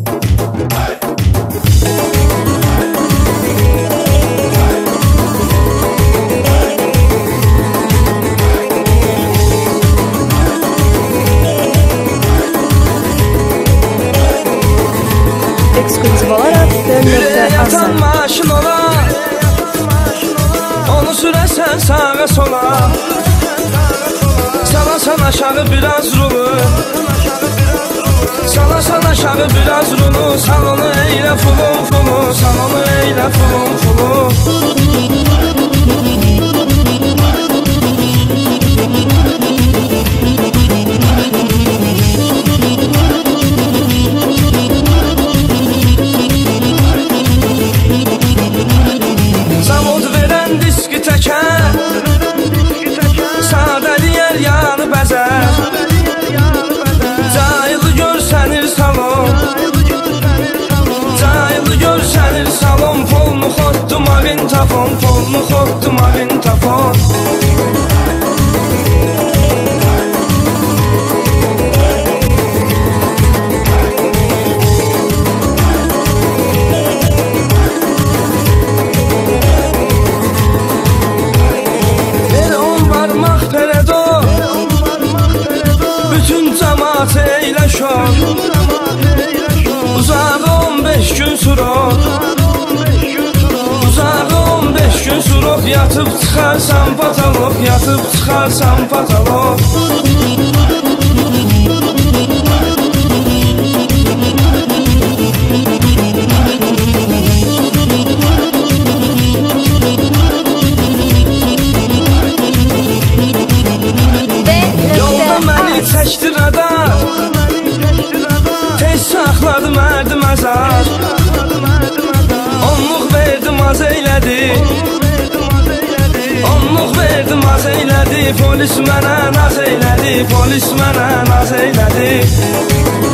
Ekskluziv olaraq Yatan dön.azar maşın ola? Onu sürəsən sağa sola. Salasan aşağı biraz rulu Salasan aşağı biraz rulu Sal onu eylə fulu fulu Sal onu eylə fulu fulu Zavod Sadəliyər yanı bəzər şok Uzağı 15 gün surok Uzağı 15 gün surok Yatıb çıxarsan patalok Yatıb çıxarsan patalok eylədi Polis mənə naz eylədi Polis mənə naz eylədi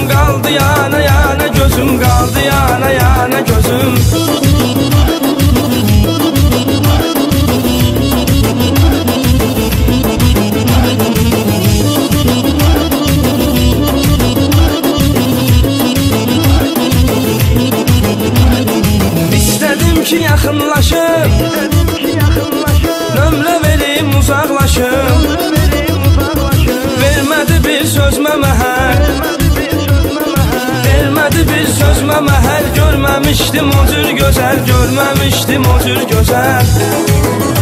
gözüm qaldı yana yana gözüm qaldı yana yana gözüm. İstədim ki yaxınlaşım Nömrə verim uzaqlaşım məhəl Görməmişdim o cür gözəl Görməmişdim o cür gözəl